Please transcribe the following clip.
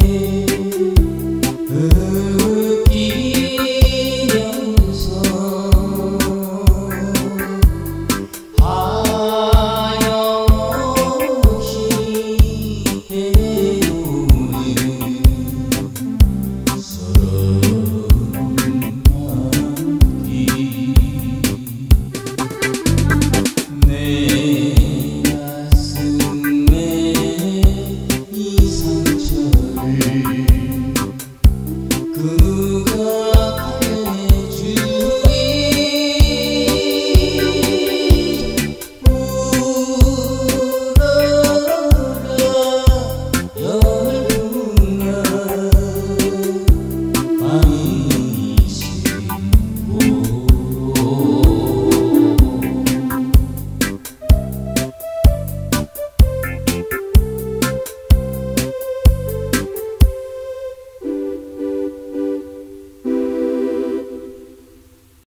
morrer.